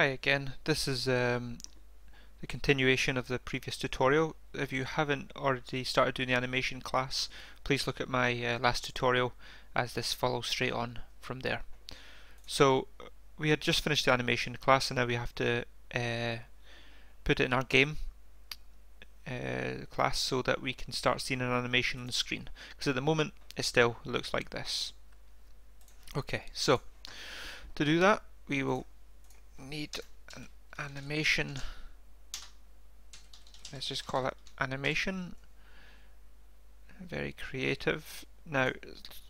Hi again, this is um, the continuation of the previous tutorial. If you haven't already started doing the animation class, please look at my uh, last tutorial as this follows straight on from there. So we had just finished the animation class and now we have to uh, put it in our game uh, class so that we can start seeing an animation on the screen because at the moment it still looks like this. Okay, so to do that we will need an animation. Let's just call it animation. Very creative. Now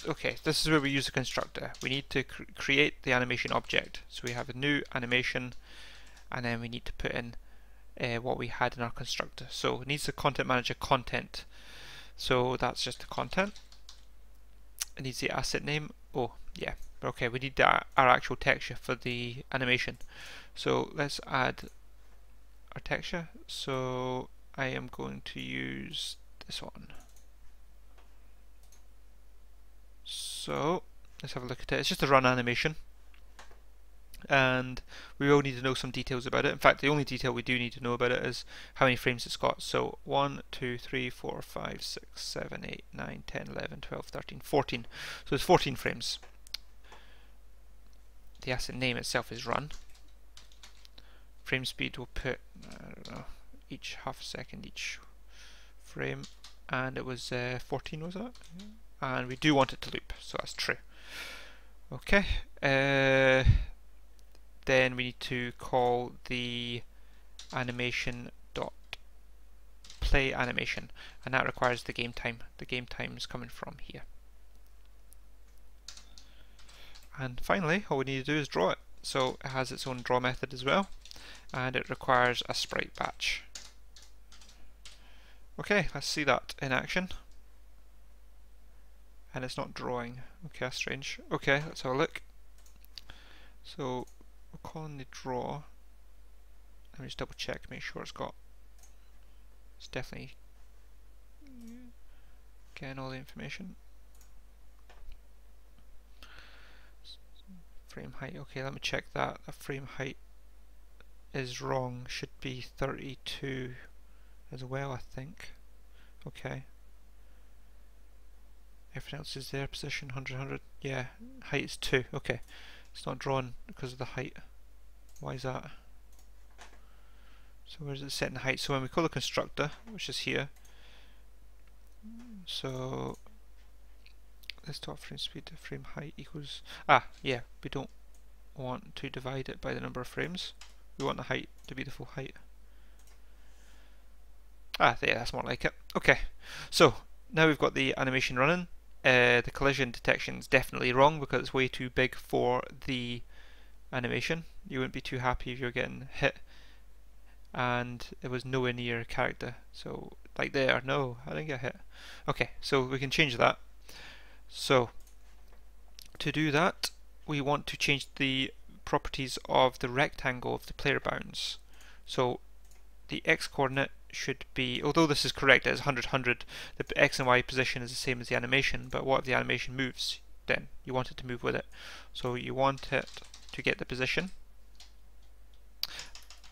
okay this is where we use the constructor. We need to cr create the animation object. So we have a new animation and then we need to put in uh, what we had in our constructor. So it needs the content manager content. So that's just the content. It needs the asset name. Oh yeah okay we need our actual texture for the animation so let's add our texture so I am going to use this one so let's have a look at it it's just a run animation and we will need to know some details about it. In fact, the only detail we do need to know about it is how many frames it's got. So 1, 2, 3, 4, 5, 6, 7, 8, 9, 10, 11, 12, 13, 14. So it's 14 frames. The asset name itself is run. Frame speed we'll put, know, each half second each frame. And it was uh, 14 was that? And we do want it to loop, so that's true. Okay. Uh, then we need to call the animation dot play animation and that requires the game time. The game time is coming from here. And finally all we need to do is draw it. So it has its own draw method as well and it requires a sprite batch. Okay, let's see that in action. And it's not drawing. Okay, that's strange. Okay, let's have a look. So we're calling the draw. Let me just double check, make sure it's got it's definitely getting all the information. Frame height, okay, let me check that. The frame height is wrong, should be 32 as well, I think. Okay. Everything else is there, position 100, 100. Yeah, height is 2, okay. It's not drawn because of the height. Why is that? So where is it set in height? So when we call the constructor, which is here, so let's talk frame speed to frame height equals, ah, yeah, we don't want to divide it by the number of frames. We want the height to be the full height. Ah, yeah, that's more like it. Okay, so now we've got the animation running uh, the collision detection is definitely wrong because it's way too big for the animation. You wouldn't be too happy if you're getting hit and it was nowhere near character. So like there, no, I didn't get hit. Okay, so we can change that. So to do that, we want to change the properties of the rectangle of the player bounds. So the x coordinate should be, although this is correct, it's 100, 100, the x and y position is the same as the animation, but what if the animation moves? Then you want it to move with it. So you want it to get the position.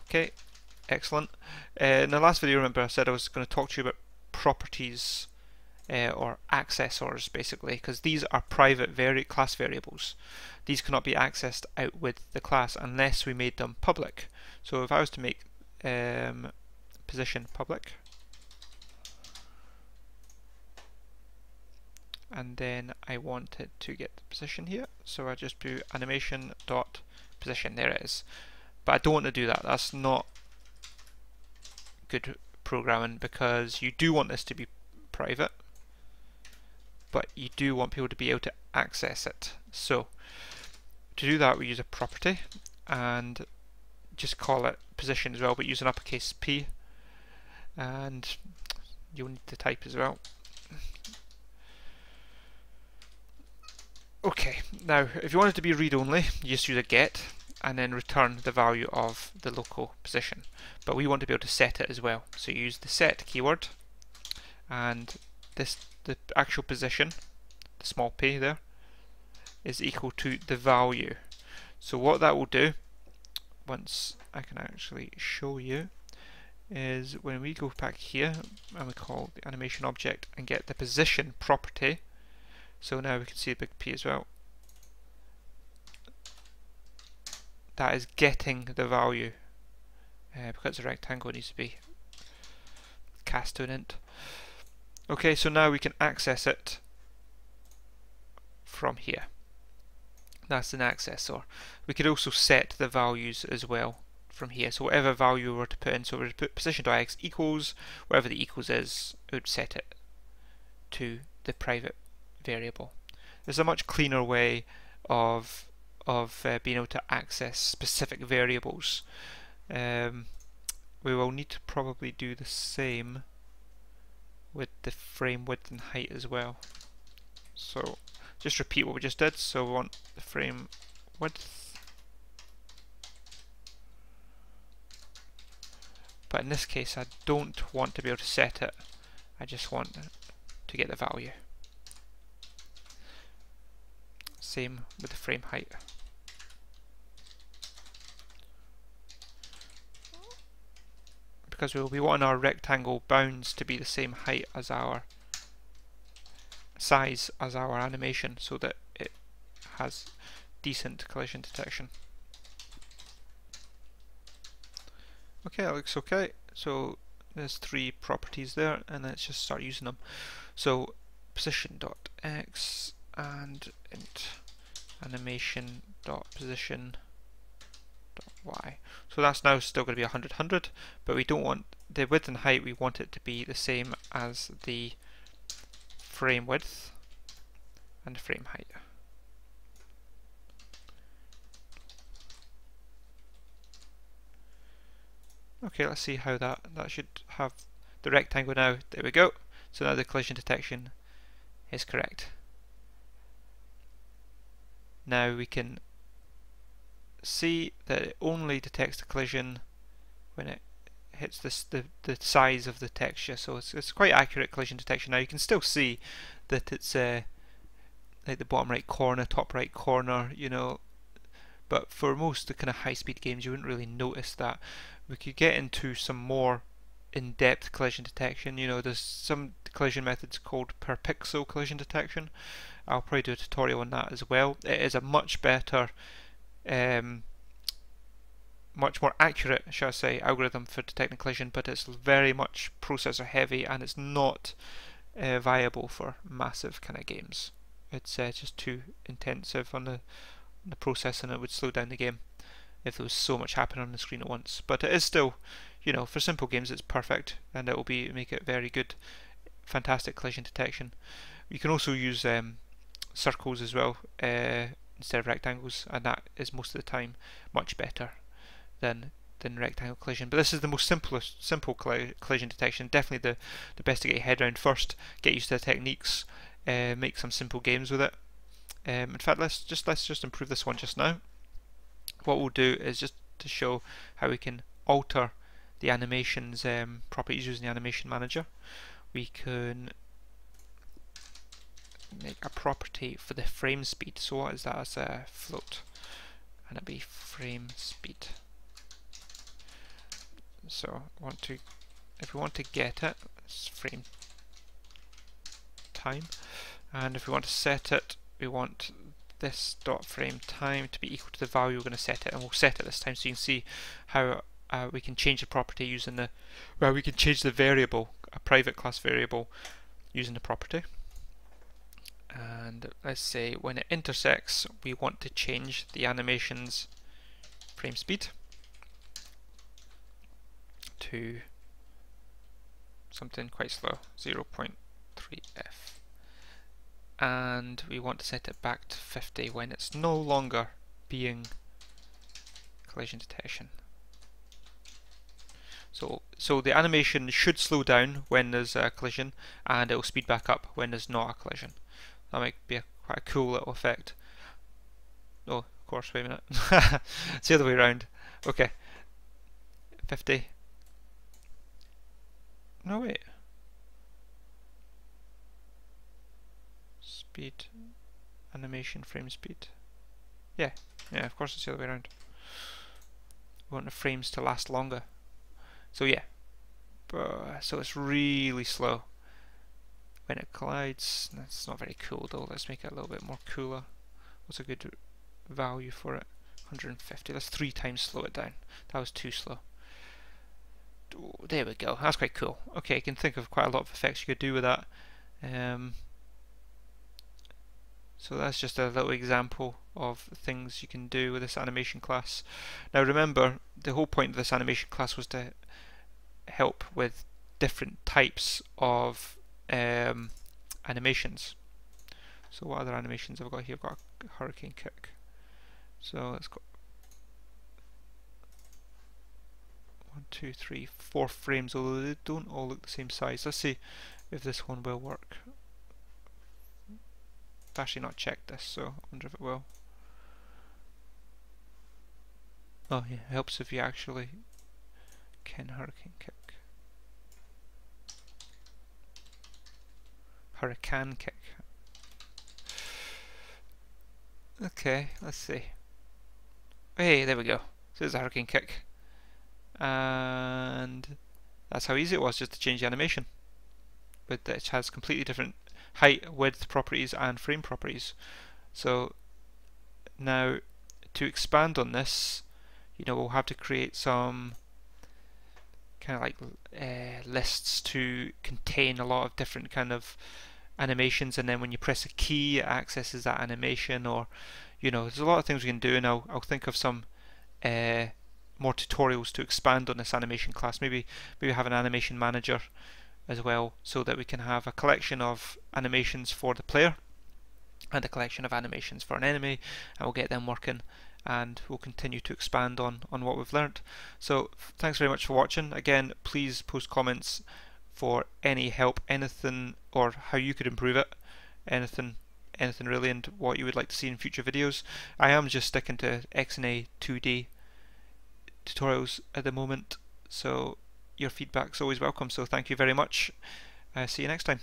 Okay, excellent. Uh, in the last video, remember I said I was going to talk to you about properties uh, or accessors basically because these are private vari class variables. These cannot be accessed out with the class unless we made them public. So if I was to make um, position public and then I wanted to get the position here so I just do animation dot position there it is but I don't want to do that that's not good programming because you do want this to be private but you do want people to be able to access it so to do that we use a property and just call it position as well but use an uppercase P and you'll need to type as well. Okay, now if you want it to be read-only, you just use a get and then return the value of the local position. But we want to be able to set it as well. So use the set keyword and this the actual position, the small p there, is equal to the value. So what that will do, once I can actually show you is when we go back here and we call the animation object and get the position property so now we can see the big P as well that is getting the value uh, because the rectangle needs to be cast to an int okay so now we can access it from here that's an accessor we could also set the values as well from here. So whatever value we were to put in, so we were to put position.x equals, whatever the equals is, it would set it to the private variable. There's a much cleaner way of of uh, being able to access specific variables. Um, we will need to probably do the same with the frame width and height as well. So just repeat what we just did. So we want the frame width But in this case I don't want to be able to set it, I just want to get the value. Same with the frame height. Because we'll be wanting our rectangle bounds to be the same height as our size as our animation so that it has decent collision detection. Okay, that looks okay. So there's three properties there, and let's just start using them. So position.x and int animation.position.y. So that's now still going to be 100, 100, but we don't want the width and height, we want it to be the same as the frame width and frame height. Okay, let's see how that, that should have the rectangle now. There we go. So now the collision detection is correct. Now we can see that it only detects the collision when it hits this, the, the size of the texture. So it's, it's quite accurate collision detection. Now you can still see that it's uh, like the bottom right corner, top right corner, you know, but for most the kind of high speed games you wouldn't really notice that we could get into some more in-depth collision detection. You know, there's some collision methods called per pixel collision detection. I'll probably do a tutorial on that as well. It is a much better, um, much more accurate, shall I say, algorithm for detecting collision, but it's very much processor heavy and it's not uh, viable for massive kind of games. It's uh, just too intensive on the, on the process and it would slow down the game if there was so much happening on the screen at once. But it is still, you know, for simple games it's perfect and it will be make it very good, fantastic collision detection. You can also use um, circles as well uh, instead of rectangles and that is most of the time much better than than rectangle collision. But this is the most simplest simple collision detection. Definitely the, the best to get your head around first, get used to the techniques, uh, make some simple games with it. Um, in fact, let's just let's just improve this one just now what we'll do is just to show how we can alter the animations um, properties using the animation manager we can make a property for the frame speed. So what is that? As a float. And it'll be frame speed. So want to if we want to get it it's frame time. And if we want to set it we want this dot frame time to be equal to the value we're going to set it and we'll set it this time so you can see how uh, we can change the property using the well we can change the variable a private class variable using the property and let's say when it intersects we want to change the animation's frame speed to something quite slow 0.3f and we want to set it back to 50 when it's no longer being collision detection. So, so the animation should slow down when there's a collision and it will speed back up when there's not a collision. That might be a, quite a cool little effect. Oh, of course, wait a minute. it's the other way around. Okay. 50. No, wait. speed, animation frame speed. Yeah, yeah, of course it's the other way around. we want the frames to last longer. So yeah, so it's really slow when it collides. That's not very cool though. Let's make it a little bit more cooler. What's a good value for it? 150. Let's three times slow it down. That was too slow. there we go. That's quite cool. Okay, you can think of quite a lot of effects you could do with that. Um, so that's just a little example of things you can do with this animation class. Now remember, the whole point of this animation class was to help with different types of um, animations. So what other animations have I got here? I've got hurricane kick. So let's go one, two, three, four frames, although they don't all look the same size. Let's see if this one will work. I've actually not checked this, so I wonder if it will. Oh yeah, it helps if you actually can hurricane kick. Hurricane kick. Okay, let's see. Hey, there we go. So there's a hurricane kick. And that's how easy it was just to change the animation. But it has completely different height, width properties and frame properties. So now to expand on this, you know, we'll have to create some kind of like uh, lists to contain a lot of different kind of animations and then when you press a key it accesses that animation or you know there's a lot of things we can do and I'll, I'll think of some uh, more tutorials to expand on this animation class. Maybe maybe have an animation manager as well so that we can have a collection of animations for the player and a collection of animations for an enemy and we'll get them working and we'll continue to expand on on what we've learned so thanks very much for watching again please post comments for any help, anything, or how you could improve it, anything, anything really, and what you would like to see in future videos. I am just sticking to XNA 2D tutorials at the moment, so your feedback's always welcome. So thank you very much. Uh, see you next time.